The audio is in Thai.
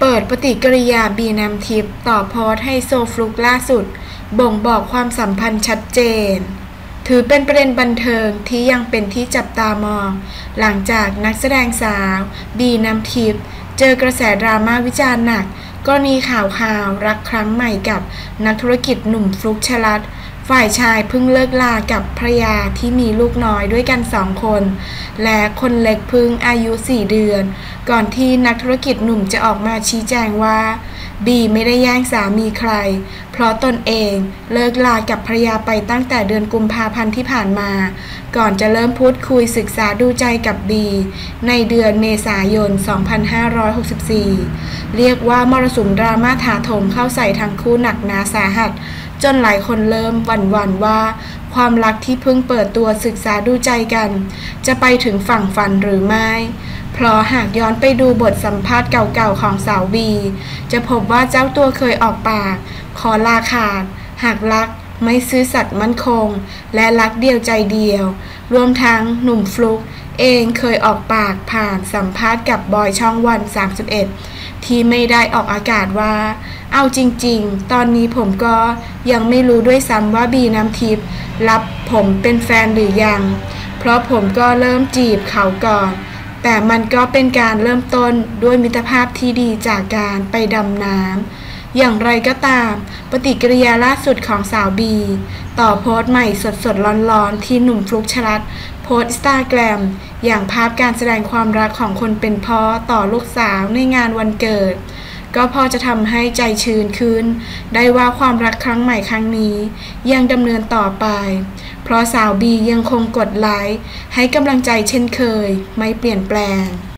เปิดปฏิกิริยาบีน้ำทิพย์ต่อโพสต์ให้โซฟลุกล่าสุด บ่งบอกความสัมพันธ์ชัดเจน ถือเป็นประเด็นบันเทิงที่ยังเป็นที่จับตามอง หลังจากนักแสดงสาว บีน้ำทิพย์เจอกระแสดราม่าวิจารณ์หนักกรณีข่าวข่าวรักครั้งใหม่กับนักธุรกิจหนุ่มฟลุกชลัด ฝ่ายชายเพิ่งเลิกลากับภรรยาที่มีลูกน้อยด้วยกันสองคน และคนเล็กพิ่งอายุ4เดือน ก่อนที่นักธุรกิจหนุ่มจะออกมาชี้แจงว่า บีไม่ได้แย่งสามีใคร เพราะตนเองเลิกลากับภรรยาไปตั้งแต่เดือนกุมภาพันธ์ที่ผ่านมา ก่อนจะเริ่มพูดคุยศึกษาดูใจกับบีในเดือนเมษายน 2564 เรียกว่ามรสุมดราม่าถาโถมเข้าใส่ทั้งคู่หนักหนาสาหัส จนหลายคนเริ่มหวั่นหวั่นว่า ความรักที่เพิ่งเปิดตัวศึกษาดูใจกัน จะไปถึงฝั่งฝันหรือไม่ เพราะหากย้อนไปดูบทสัมภาษณ์เก่าๆของสาวบี จะพบว่าเจ้าตัวเคยออกปาก ขอลาขาด หากรัก ไม่ซื้อสัตย์มั่นคง และรักเดียวใจเดียว รวมทั้งหนุ่มฟลุกเองเคยออกปากผ่านสัมภาษณ์กับบอยช่องวัน 31 ที่ไม่ได้ออกอากาศว่า เอาจริงๆ ตอนนี้ผมก็ยังไม่รู้ด้วยซ้ำว่าบีน้ำทิพย์รับผมเป็นแฟนหรือยัง เพราะผมก็เริ่มจีบเขาก่อน แต่มันก็เป็นการเริ่มต้นด้วยมิตรภาพที่ดีจากการไปดำน้ำ อย่างไรก็ตาม ปฏิกิริยาล่าสุดของสาวบี ต่อโพสต์ใหม่สดๆร้อนๆ ที่หนุ่มฟลุกชลัดโพสต์อินสตาแกรมอย่างภาพการแสดงความรักของคนเป็นพ่อต่อลูกสาวในงานวันเกิด ก็พอจะทำให้ใจชื้นขึ้น ได้ว่าความรักครั้งใหม่ครั้งนี้ ยังดำเนินต่อไป เพราะสาวบียังคงกดไลค์ให้กำลังใจเช่นเคย ไม่เปลี่ยนแปลง